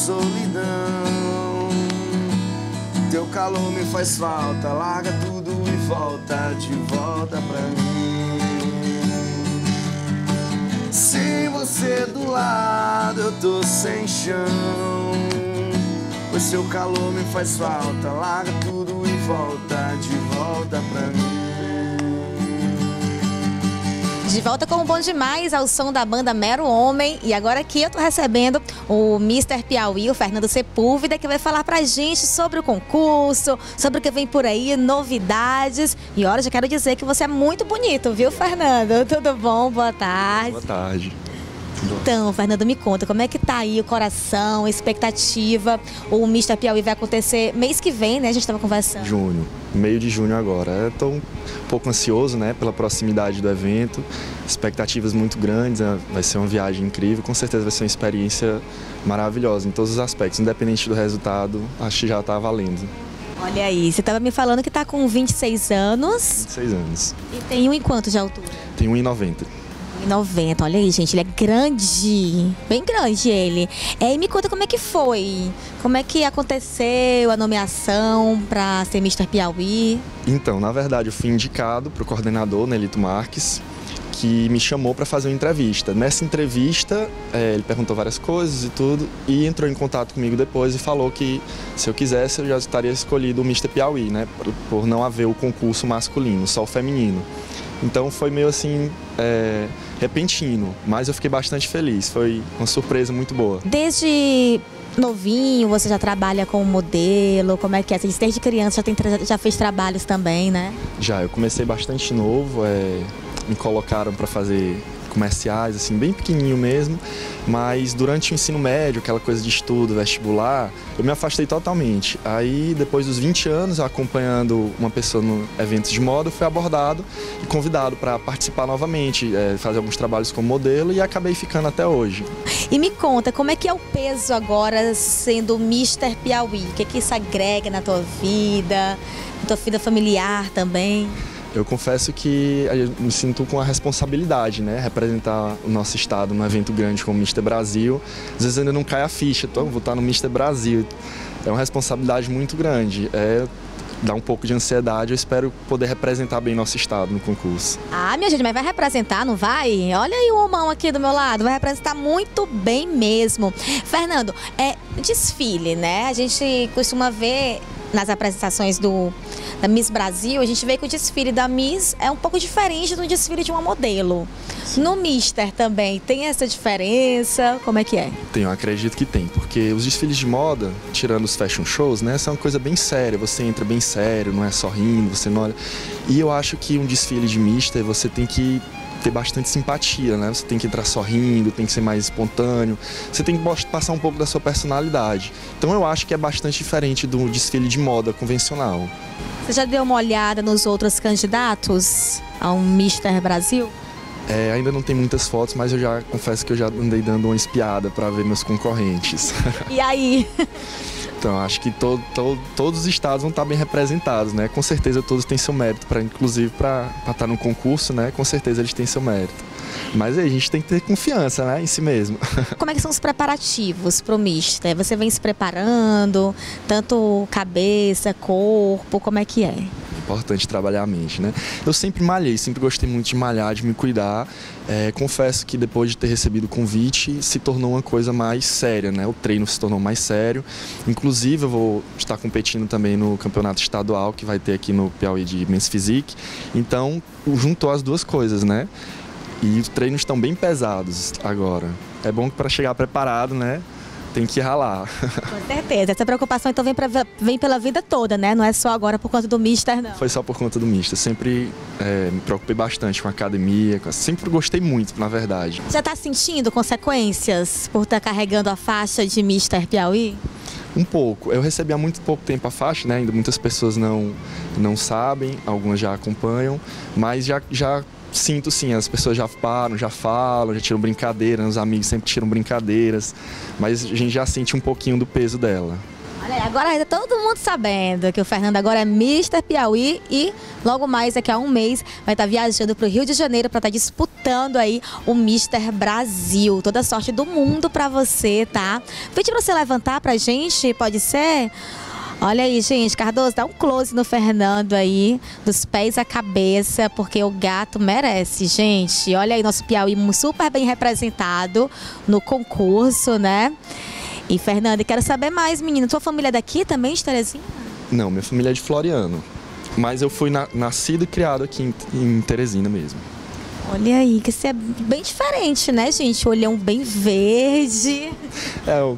solidão. Teu calor me faz falta, larga tudo e volta de volta pra mim. Sem você do lado, eu tô sem chão. O seu calor me faz falta, larga tudo e volta de volta pra mim. De volta com o Bom Demais, ao som da banda Mero Homem. E agora aqui eu tô recebendo o Mr. Piauí, o Fernando Sepúlveda, que vai falar pra gente sobre o concurso, sobre o que vem por aí, novidades. E olha, já quero dizer que você é muito bonito, viu, Fernando? Tudo bom? Boa tarde. Boa tarde. Então, Fernando, me conta, como é que tá aí o coração, a expectativa? O Mr. Piauí vai acontecer mês que vem, né? A gente estava conversando. Junho, meio de junho agora. Estou um pouco ansioso, né, pela proximidade do evento, expectativas muito grandes, né? vai ser uma viagem incrível, com certeza vai ser uma experiência maravilhosa em todos os aspectos, independente do resultado, acho que já está valendo. Olha aí, você estava me falando que está com 26 anos. 26 anos. E tem um em quanto de altura? Tem 1,90. 1,90. Olha aí, gente, ele é grande. Bem grande ele. É, e me conta como é que foi. Como é que aconteceu a nomeação para ser Mr. Piauí? Então, na verdade, eu fui indicado para o coordenador, Nelito Marques, que me chamou para fazer uma entrevista. Nessa entrevista, é, ele perguntou várias coisas e tudo, e entrou em contato comigo depois e falou que se eu quisesse eu já estaria escolhido o Mr. Piauí, né, por, por não haver o concurso masculino, só o feminino. Então foi meio assim é, repentino, mas eu fiquei bastante feliz. Foi uma surpresa muito boa. Desde novinho, você já trabalha como modelo? Como é que é? Você desde criança já, tem, já fez trabalhos também, né? Já, eu comecei bastante novo. É, me colocaram para fazer comerciais, assim, bem pequenininho mesmo. Mas durante o ensino médio, aquela coisa de estudo, vestibular, eu me afastei totalmente. Aí, depois dos 20 anos, acompanhando uma pessoa no eventos de moda, fui abordado e convidado para participar novamente, é, fazer alguns trabalhos como modelo e acabei ficando até hoje. E me conta, como é que é o peso agora sendo Mr. Piauí? O que, é que isso agrega na tua vida, na tua vida familiar também? Eu confesso que eu me sinto com a responsabilidade, né? Representar o nosso estado num evento grande como o Mister Brasil. Às vezes ainda não cai a ficha, então vou estar no Mister Brasil. É uma responsabilidade muito grande. É dá um pouco de ansiedade. Eu espero poder representar bem nosso estado no concurso. Ah, minha gente, mas vai representar, não vai? Olha aí o homão aqui do meu lado, vai representar muito bem mesmo. Fernando, é desfile, né? A gente costuma ver nas apresentações do, da Miss Brasil, a gente vê que o desfile da Miss é um pouco diferente do desfile de uma modelo. No Mister também tem essa diferença? Como é que é? Tem, eu acredito que tem, porque os desfiles de moda, tirando os fashion shows, né, são uma coisa bem séria. Você entra bem sério, não é só rindo, você não olha. E eu acho que um desfile de Mister você tem que ter bastante simpatia, né? Você tem que entrar sorrindo, tem que ser mais espontâneo, você tem que passar um pouco da sua personalidade. Então eu acho que é bastante diferente do desfile de moda convencional. Você já deu uma olhada nos outros candidatos ao Mister Brasil? É, ainda não tem muitas fotos, mas eu já confesso que eu já andei dando uma espiada para ver meus concorrentes. E aí? Então, acho que to, to, todos os estados vão estar bem representados, né? Com certeza todos têm seu mérito, pra, inclusive para estar no concurso, né? Com certeza eles têm seu mérito. Mas aí, a gente tem que ter confiança né, em si mesmo. Como é que são os preparativos para o Mister? Você vem se preparando, tanto cabeça, corpo, como é que é? Importante trabalhar a mente, né? Eu sempre malhei, sempre gostei muito de malhar, de me cuidar. É, confesso que depois de ter recebido o convite, se tornou uma coisa mais séria, né? O treino se tornou mais sério. Inclusive, eu vou estar competindo também no campeonato estadual que vai ter aqui no Piauí de Men's Physique. Então, juntou as duas coisas, né? E os treinos estão bem pesados agora. É bom para chegar preparado, né? Tem que ralar. Com certeza. Essa preocupação então vem, pra, vem pela vida toda, né? Não é só agora por conta do Mister, não. Foi só por conta do Mister. Sempre é, me preocupei bastante com a academia. Sempre gostei muito, na verdade. Já está sentindo consequências por estar tá carregando a faixa de Mister Piauí? Um pouco. Eu recebi há muito pouco tempo a faixa, né? Ainda muitas pessoas não, não sabem, algumas já acompanham, mas já, já sinto sim, as pessoas já param, já falam, já tiram brincadeira, os amigos sempre tiram brincadeiras, mas a gente já sente um pouquinho do peso dela. Agora tá todo mundo sabendo que o Fernando agora é Mr. Piauí e logo mais, daqui a um mês, vai estar viajando para o Rio de Janeiro para estar tá disputando aí o Mr. Brasil. Toda sorte do mundo para você, tá? Pede para você levantar pra gente, pode ser? Olha aí, gente, Cardoso, dá um close no Fernando aí, dos pés à cabeça, porque o gato merece, gente. Olha aí, nosso Piauí super bem representado no concurso, né? E, Fernando, quero saber mais, menino. Tua família é daqui também, de Terezinha? Não, minha família é de Floriano. Mas eu fui na, nascido e criado aqui em, em Teresina mesmo. Olha aí, que você é bem diferente, né, gente? Olhão bem verde. É,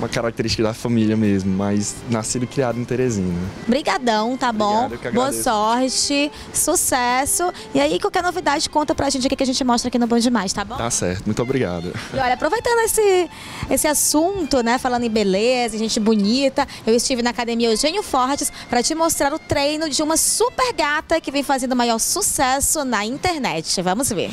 uma característica da família mesmo, mas nascido e criado em Teresina. Brigadão, tá bom? Obrigado, Boa sorte, sucesso. E aí, qualquer novidade, conta pra gente o que a gente mostra aqui no Bom Demais, tá bom? Tá certo, muito obrigado. E olha, aproveitando esse, esse assunto, né, falando em beleza, gente bonita, eu estive na Academia Eugênio Fortes para te mostrar o treino de uma super gata que vem fazendo maior sucesso na internet. Vamos ver.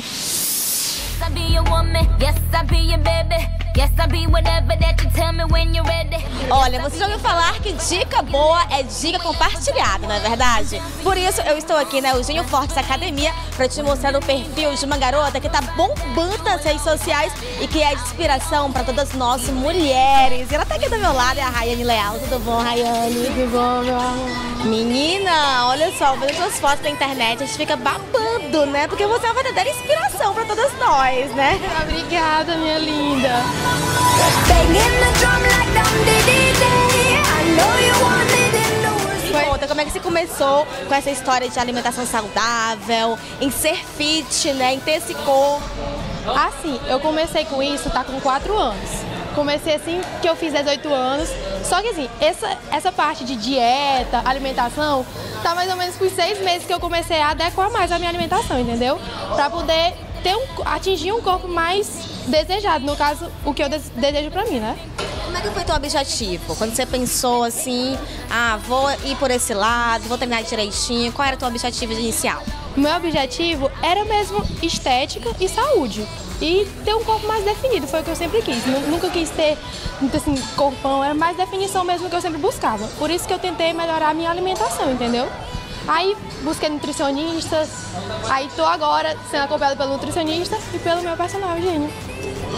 Olha, você já ouviu falar que dica boa é dica compartilhada, não é verdade? Por isso eu estou aqui na Eugênio Fortes Academia para te mostrar o perfil de uma garota que está bombando nas redes sociais e que é de inspiração para todas nós mulheres. E ela está aqui do meu lado, é a Rayane Leal. Tudo bom, Rayane? Tudo bom, meu amor? Menina, olha só, vendo suas fotos na internet, a gente fica babando, né? Porque você é uma verdadeira inspiração para todas nós, né? Obrigada, minha linda. Me conta, como é que você começou com essa história de alimentação saudável, em ser fit, né, em ter esse corpo? Assim, eu comecei com isso, tá com 4 anos. Comecei assim que eu fiz 18 anos. Só que assim, essa, essa parte de dieta, alimentação, tá mais ou menos por seis meses que eu comecei a adequar mais a minha alimentação, entendeu? Pra poder ter um, atingir um corpo mais desejado, no caso, o que eu desejo para mim, né? Como é que foi teu objetivo? Quando você pensou assim, ah, vou ir por esse lado, vou terminar direitinho, qual era o teu objetivo inicial? Meu objetivo era mesmo estética e saúde. E ter um corpo mais definido, foi o que eu sempre quis. Nunca quis ter, assim, corpão, era mais definição mesmo que eu sempre buscava. Por isso que eu tentei melhorar a minha alimentação, entendeu? Aí busquei nutricionistas, aí tô agora sendo acompanhada pelo nutricionista e pelo meu personal, Eugênio.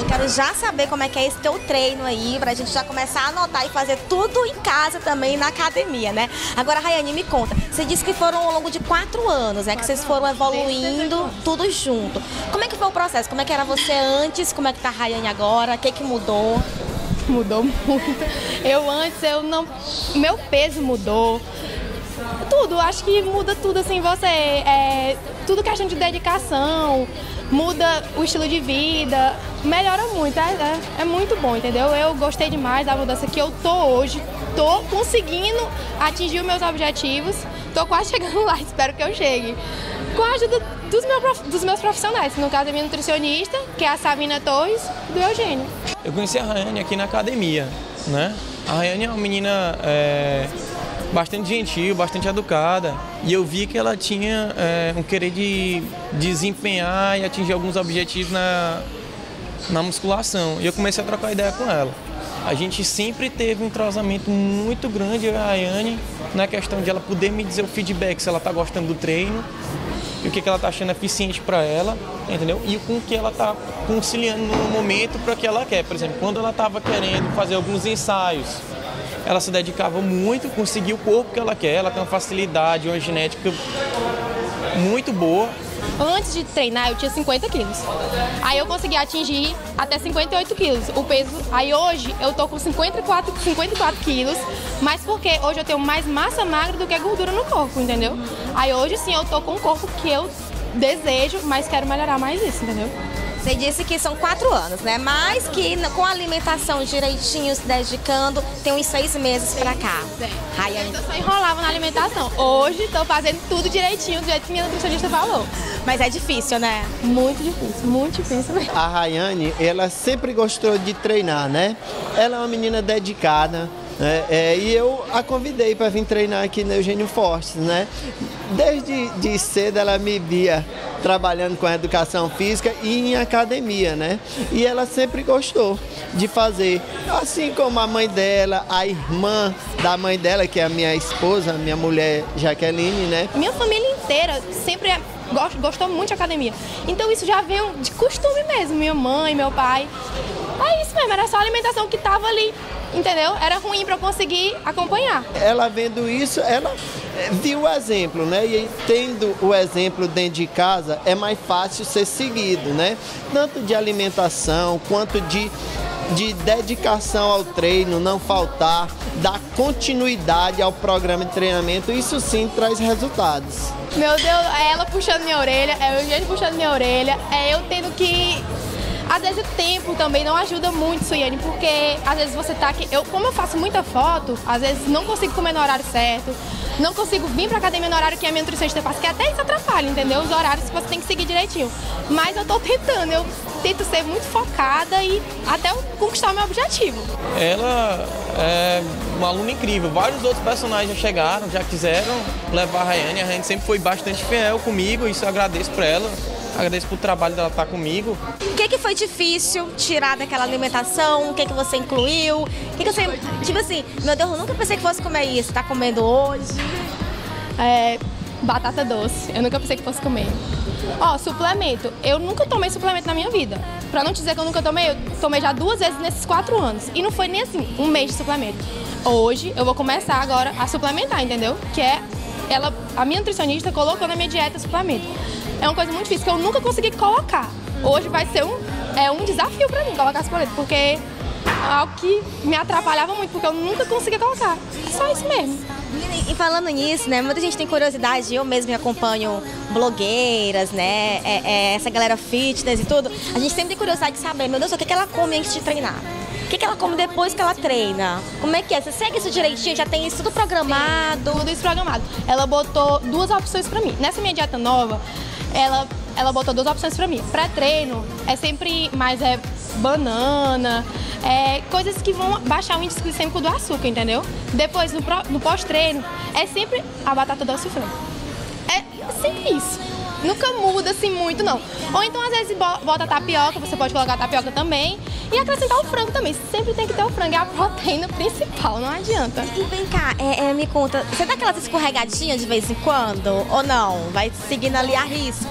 Eu quero já saber como é que é esse teu treino aí, pra gente já começar a anotar e fazer tudo em casa também na academia, né? Agora, Rayane, me conta, você disse que foram ao longo de quatro anos, né? Que vocês foram evoluindo tudo junto. Como é que foi o processo? Como é que era você antes? Como é que tá a Rayane agora? O que que mudou? Mudou muito. Eu antes, eu não... Meu peso mudou tudo, acho que muda tudo assim, você. É, tudo questão de dedicação, muda o estilo de vida, melhora muito, é, é, é, muito bom, entendeu? Eu gostei demais da mudança que eu tô hoje, tô conseguindo atingir os meus objetivos, tô quase chegando lá, espero que eu chegue. Com a ajuda dos, meu, dos meus profissionais, no caso a minha nutricionista, que é a Sabina Torres, do Eugênio. Eu conheci a Rayane aqui na academia, né? A Rayane é uma menina é, bastante gentil, bastante educada. E eu vi que ela tinha é, um querer de desempenhar e atingir alguns objetivos na, na musculação. E eu comecei a trocar ideia com ela. A gente sempre teve um entrosamento muito grande, eu e a Ayane, na questão de ela poder me dizer o feedback, se ela está gostando do treino, e o que, que ela está achando eficiente para ela, entendeu? E com o que ela está conciliando no momento para o que ela quer. Por exemplo, quando ela estava querendo fazer alguns ensaios ela se dedicava muito, conseguir o corpo que ela quer, ela tem uma facilidade, uma genética muito boa. Antes de treinar, eu tinha 50 quilos. Aí eu consegui atingir até 58 quilos, o peso. Aí hoje eu tô com 54, 54 quilos, mas porque hoje eu tenho mais massa magra do que gordura no corpo, entendeu? Aí hoje sim eu tô com um corpo que eu desejo, mas quero melhorar mais isso, entendeu? Você disse que são quatro anos, né? Mas que com a alimentação direitinho, se dedicando, tem uns seis meses pra cá. Rayane. Eu só enrolava na alimentação. Hoje tô fazendo tudo direitinho, do jeito que minha nutricionista falou. Mas é difícil, né? Muito difícil, muito difícil mesmo. A Rayane, ela sempre gostou de treinar, né? Ela é uma menina dedicada, é, é, e eu a convidei para vir treinar aqui no Eugênio Fortes, né? Desde de cedo ela me via trabalhando com a educação física e em academia, né? E ela sempre gostou de fazer, assim como a mãe dela, a irmã da mãe dela, que é a minha esposa, minha mulher Jaqueline, né? Minha família inteira sempre gostou muito de academia. Então isso já veio de costume mesmo, minha mãe, meu pai. É isso mesmo, era só a alimentação que tava ali, entendeu? Era ruim para conseguir acompanhar. Ela vendo isso, ela eh, viu o exemplo, né? E tendo o exemplo dentro de casa, é mais fácil ser seguido, né? Tanto de alimentação quanto de de dedicação ao treino, não faltar, dar continuidade ao programa de treinamento, isso sim traz resultados. Meu Deus, é ela puxando minha orelha, é o Eugênio puxando minha orelha, é eu tendo que às vezes o tempo também não ajuda muito, Suiane, porque às vezes você tá aqui. Eu, como eu faço muita foto, às vezes não consigo comer no horário certo, não consigo vir pra academia no horário que a minha nutricionista passa, que até isso atrapalha, entendeu? Os horários que você tem que seguir direitinho. Mas eu tô tentando, eu tento ser muito focada e até conquistar o meu objetivo. Ela é uma aluna incrível. Vários outros personagens já chegaram, já quiseram levar a Rayane. A Rayane sempre foi bastante fiel comigo, isso eu agradeço pra ela agradeço pelo trabalho dela estar comigo. O que, que foi difícil tirar daquela alimentação? O que, que você incluiu? O que, que você. Tipo assim, meu Deus, eu nunca pensei que fosse comer isso. Tá comendo hoje? É, batata doce. Eu nunca pensei que fosse comer. Ó, suplemento. Eu nunca tomei suplemento na minha vida. Pra não dizer que eu nunca tomei, eu tomei já duas vezes nesses quatro anos. E não foi nem assim, um mês de suplemento. Hoje eu vou começar agora a suplementar, entendeu? Que é ela, a minha nutricionista colocou na minha dieta suplemento é uma coisa muito difícil que eu nunca consegui colocar. Hoje vai ser um, é um desafio para mim colocar esse boleto, porque é algo que me atrapalhava muito, porque eu nunca conseguia colocar. É só isso mesmo. E falando nisso, né, muita gente tem curiosidade, eu mesmo me acompanho blogueiras, né, é, é, essa galera fitness e tudo, a gente sempre tem curiosidade de saber, meu Deus, o que, que ela come antes de treinar? O que, que ela come depois que ela treina? Como é que é? Você segue isso direitinho? Já tem isso tudo programado? Sim, tudo isso programado. Ela botou duas opções para mim. Nessa minha dieta nova, ela, ela botou duas opções para mim. Pré-treino é sempre mais é, banana, é, coisas que vão baixar o índice glicêmico do açúcar, entendeu? Depois, no, no pós-treino, é sempre a batata doce e frango. É sempre isso. Nunca muda assim muito, não. Ou então, às vezes, bota tapioca, você pode colocar tapioca também. E acrescentar o frango também. Sempre tem que ter o frango, é a proteína principal, não adianta. E vem cá, é, é, me conta, você dá aquelas escorregadinhas de vez em quando? Ou não? Vai seguindo ali a risco?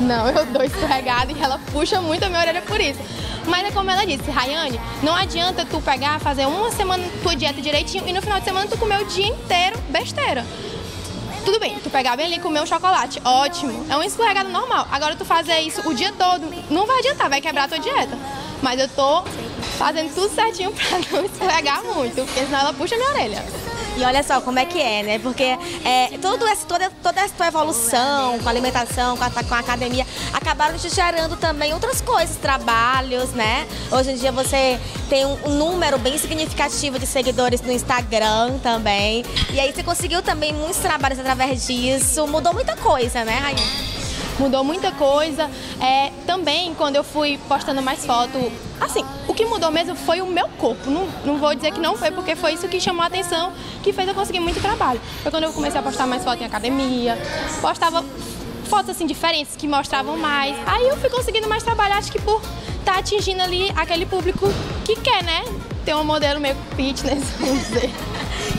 Não, eu dou escorregada e ela puxa muito a minha orelha por isso. Mas é como ela disse, Rayane, não adianta tu pegar, fazer uma semana tua dieta direitinho e no final de semana tu comer o dia inteiro besteira. Tudo bem, tu pegar bem ali e comer um chocolate, ótimo. É uma escorregada normal. Agora tu fazer isso o dia todo, não vai adiantar, vai quebrar a tua dieta. Mas eu tô fazendo tudo certinho pra não escorregar muito, porque senão ela puxa minha orelha. E olha só como é que é, né? Porque é, todo esse, toda, toda essa tua evolução com a alimentação, com a, com a academia, acabaram te gerando também outras coisas, trabalhos, né? Hoje em dia você tem um, um número bem significativo de seguidores no Instagram também. E aí você conseguiu também muitos trabalhos através disso. Mudou muita coisa, né, Rainha? Mudou muita coisa. É, também, quando eu fui postando mais foto, assim, o que mudou mesmo foi o meu corpo. Não, não vou dizer que não foi, porque foi isso que chamou a atenção, que fez eu conseguir muito trabalho. Foi quando eu comecei a postar mais foto em academia, postava fotos assim diferentes que mostravam mais. Aí eu fui conseguindo mais trabalho, acho que por estar tá atingindo ali aquele público que quer, né? Ter um modelo meio fitness, vamos dizer.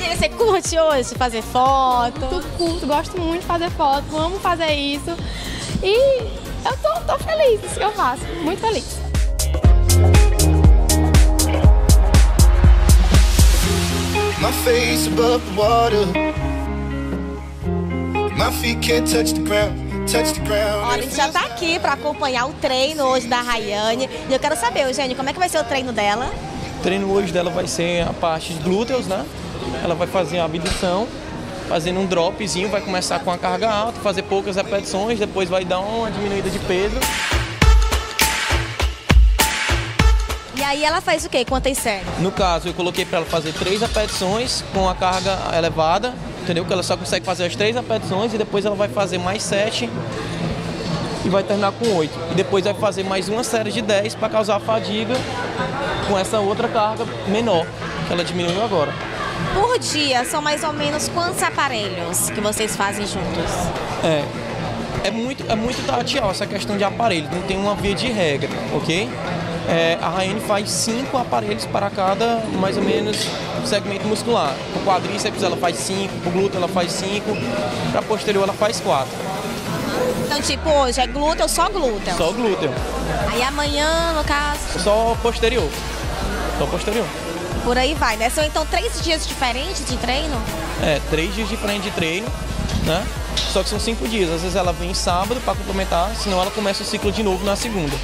E você curte hoje fazer foto? Muito curto, gosto muito de fazer foto, amo fazer isso. E eu tô, tô feliz, isso que eu faço, muito feliz. My face above the water. My feet can't touch the ground. Olha, a gente já tá aqui para acompanhar o treino hoje da Rayane. E eu quero saber, Eugênio, como é que vai ser o treino dela? O treino hoje dela vai ser a parte de glúteos, né? Ela vai fazer a abdução fazendo um dropzinho, vai começar com a carga alta, fazer poucas repetições, depois vai dar uma diminuída de peso. E aí ela faz o quê? Quantas séries? No caso, eu coloquei para ela fazer três repetições com a carga elevada, entendeu? Que ela só consegue fazer as três repetições e depois ela vai fazer mais sete e vai terminar com oito. E depois vai fazer mais uma série de dez para causar fadiga com essa outra carga menor que ela diminuiu agora. Por dia, são mais ou menos quantos aparelhos que vocês fazem juntos? É, É muito, é muito tateal essa questão de aparelho, não tem uma via de regra, ok? É, a Rayane faz cinco aparelhos para cada, mais ou menos, segmento muscular. O quadríceps ela faz cinco, o glúteo ela faz cinco, para posterior ela faz quatro. Então, tipo, hoje é glúteo, só glúteo. Só glúteo. Aí amanhã, no caso, Só posterior. Só posterior. Por aí vai, né? São então três dias diferentes de treino? É, três dias diferentes de treino, né? Só que são cinco dias. Às vezes ela vem sábado para complementar, senão ela começa o ciclo de novo na segunda.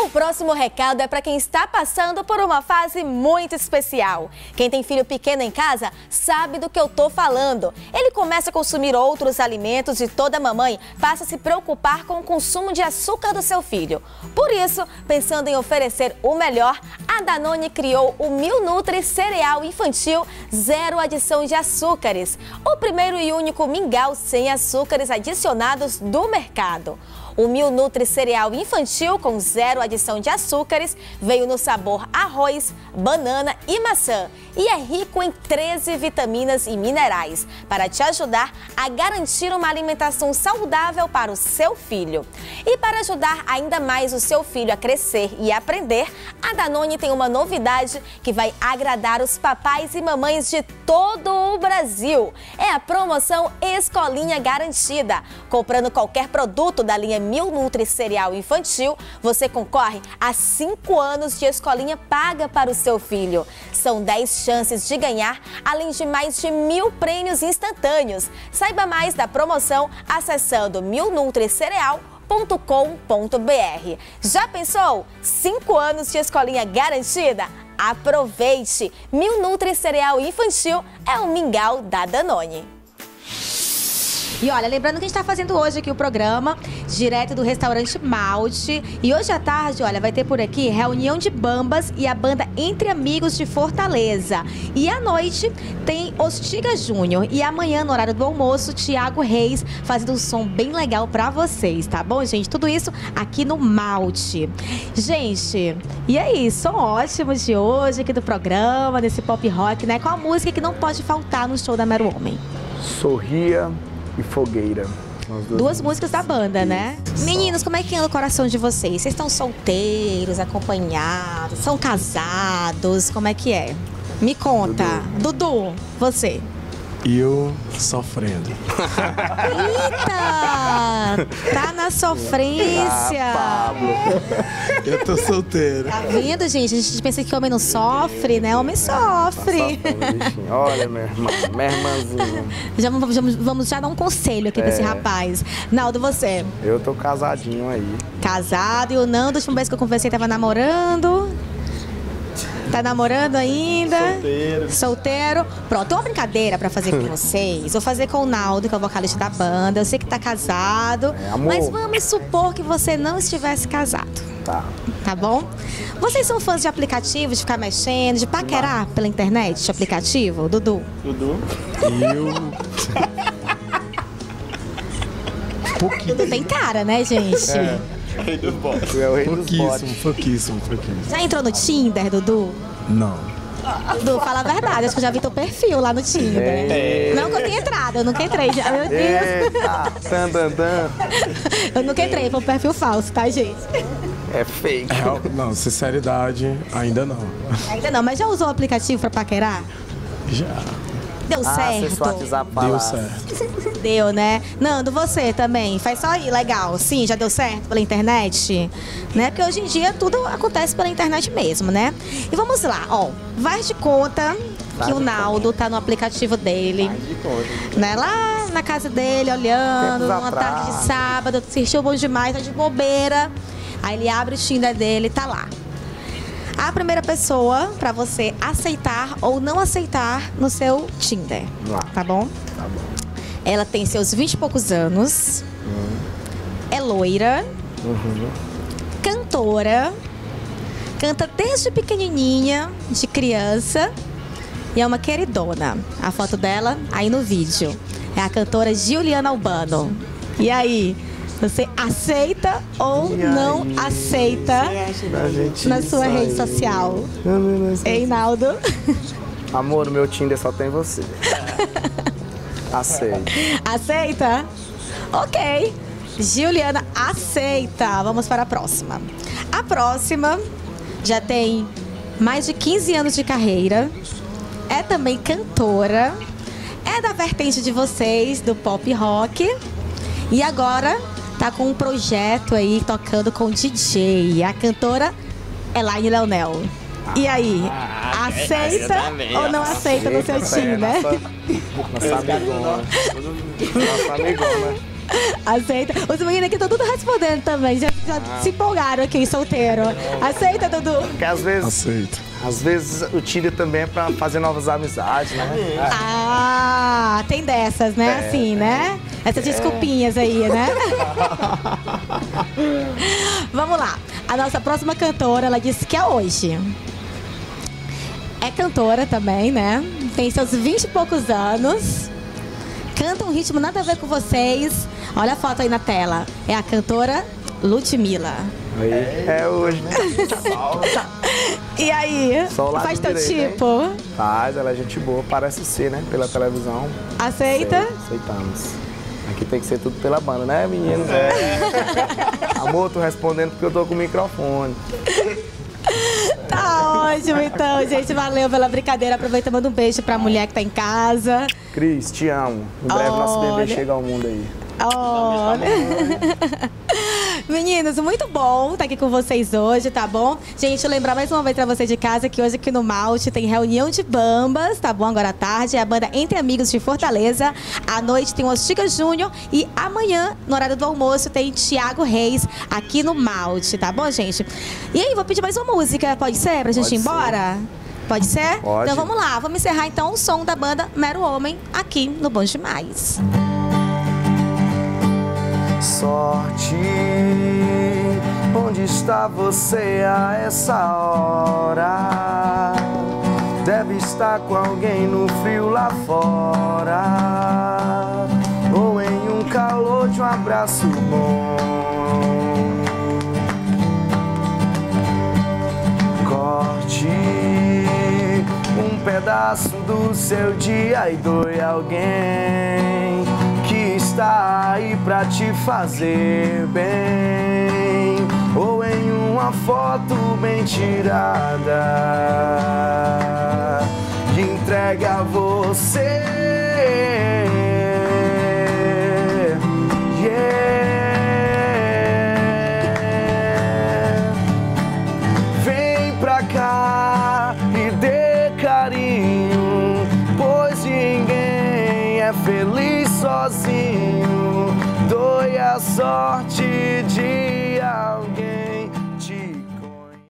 O próximo recado é para quem está passando por uma fase muito especial. Quem tem filho pequeno em casa sabe do que eu tô falando. Ele começa a consumir outros alimentos e toda mamãe passa a se preocupar com o consumo de açúcar do seu filho. Por isso, pensando em oferecer o melhor, a Danone criou o Mil Nutri Cereal Infantil Zero Adição de Açúcares. O primeiro e único mingau sem açúcares adicionados do mercado. O Mil Nutri Cereal Infantil com zero adição de açúcares veio no sabor arroz, banana e maçã e é rico em 13 vitaminas e minerais para te ajudar a garantir uma alimentação saudável para o seu filho. E para ajudar ainda mais o seu filho a crescer e aprender, a Danone tem uma novidade que vai agradar os papais e mamães de todo o Brasil. É a promoção Escolinha Garantida. Comprando qualquer produto da linha Mil Nutri Cereal Infantil, você concorre a 5 anos de escolinha paga para o seu filho. São 10 chances de ganhar, além de mais de mil prêmios instantâneos. Saiba mais da promoção acessando milnutricereal.com.br. Já pensou? 5 anos de escolinha garantida? Aproveite! Mil Nutri Cereal Infantil é o mingau da Danone. E olha, lembrando que a gente está fazendo hoje aqui o programa, direto do restaurante Malte. E hoje à tarde, olha, vai ter por aqui reunião de bambas e a banda Entre Amigos de Fortaleza. E à noite tem Ostiga Júnior. E amanhã, no horário do almoço, Tiago Reis fazendo um som bem legal para vocês, tá bom, gente? Tudo isso aqui no Malte. Gente, e aí, som ótimo de hoje aqui do programa, desse pop rock, né? Qual a música que não pode faltar no show da Mero Homem? Sorria e Fogueira. As Duas músicas da banda, né? Meninos, como é que anda o coração de vocês? Vocês estão solteiros, acompanhados, são casados? Como é que é? Me conta. Dudu, você. E eu sofrendo. Eita! Tá na sofrência. Eu tô solteiro. Tá vendo, gente? A gente pensa que homem não sofre, né? Homem sofre. Olha, minha irmã, minha irmãzinha. Já vamos, vamos- já dar um conselho aqui pra esse rapaz. Naldo, você? Eu tô casadinho aí. Casado e o Nando, a última vez que eu conversei, tava namorando. Tá namorando ainda? Solteiro. Solteiro. Pronto, uma brincadeira pra fazer com vocês. Vou fazer com o Naldo, que é o vocalista da banda. Eu sei que tá casado. É, amor. mas vamos supor que você não estivesse casado. Tá. Tá bom? Vocês são fãs de aplicativo, de ficar mexendo, de paquerar pela internet, de aplicativo, Dudu? Eu. Dudu tem cara, né, gente? Tu é o rei dos botes. pouquíssimo, pouquíssimo. Já entrou no Tinder, Dudu? Não. Dudu, fala a verdade. Acho que eu já vi teu perfil lá no Tinder. Não que eu tenha entrado, eu nunca entrei. já. Meu Deus. Eita! Tan, tan, tan. Eu nunca entrei, foi um perfil falso, tá, gente? É fake. Real- Não, sinceridade, ainda não. Ainda não, mas já usou o aplicativo pra paquerar? Já. Deu Ah, certo. Deu certo. Deu, né? Nando, você também. Faz só aí, legal. Sim, já deu certo pela internet? Né? Porque hoje em dia tudo acontece pela internet mesmo, né? E vamos lá, ó. Vai de conta que o Naldo tá no aplicativo dele. Né? Lá na casa dele, olhando, numa tarde de sábado, assistiu bom demais, tá de bobeira. Aí ele abre o Tinder dele, tá lá. A primeira pessoa pra você aceitar ou não aceitar no seu Tinder. Tá bom? Tá bom. Ela tem seus 20 e poucos anos. É loira. Cantora. Canta desde pequenininha, de criança. E é uma queridona. A foto dela aí no vídeo. É a cantora Juliana Albano. E aí? Você aceita ou não aceita na sua rede social? Hein, Naldo? Amor, meu Tinder só tem você. Aceito. Aceita? Ok. Juliana aceita. Vamos para a próxima. A próxima já tem mais de 15 anos de carreira. É também cantora. É da vertente de vocês, do pop rock. E agora tá com um projeto aí tocando com DJ. A cantora Elaine Leonel. E aí, aceita ou não aceita no seu time, né? Nossa amigona. Nossa amigona. Aceita. Os meninos aqui estão tudo respondendo também. Já, já se empolgaram aqui, solteiro. Aceita, Dudu? Porque às vezes, Aceito. às vezes o Tinder também é pra fazer novas amizades, né? Ah, tem dessas, né? Assim, né? Essas desculpinhas aí, né? Vamos lá. A nossa próxima cantora, ela disse que é hoje. É cantora também, né? Tem seus 20 e poucos anos. Canta um ritmo nada a ver com vocês. Olha a foto aí na tela. É a cantora Ludmilla. Aí, é hoje, né? E aí? Só o lado Faz teu direito, hein? tipo? Faz, ela é gente boa, parece ser, né? Pela televisão. Aceita? Sei, aceitamos. Aqui tem que ser tudo pela banda, né, meninos? É. Amor, tô respondendo porque eu tô com o microfone. Tá ótimo, então, gente. Valeu pela brincadeira. Aproveita e manda um beijo pra mulher que tá em casa. Cris, te amo. Em breve nosso Olha. bebê chega ao mundo aí. Olha. Meninos, muito bom estar aqui com vocês hoje, tá bom? Gente, lembrar mais uma vez pra você de casa que hoje aqui no Malte tem reunião de bambas, tá bom? Agora à tarde é a banda Entre Amigos de Fortaleza. À noite tem o Ostiga Júnior e amanhã, no horário do almoço, tem Tiago Reis aqui no Malte, tá bom, gente? E aí, vou pedir mais uma música, pode ser? Pra gente Pode ir ser. embora? Pode ser? Pode. Então vamos lá, vamos encerrar então o som da banda Mero Homem aqui no Bom Demais. Sorte, onde está você a essa hora? Deve estar com alguém no frio lá fora, ou em um calor de um abraço bom. Corte um pedaço do seu dia e doe alguém está aí pra te fazer bem, ou em uma foto bem tirada e entregue a você. Sozinho. Doe a sorte de alguém.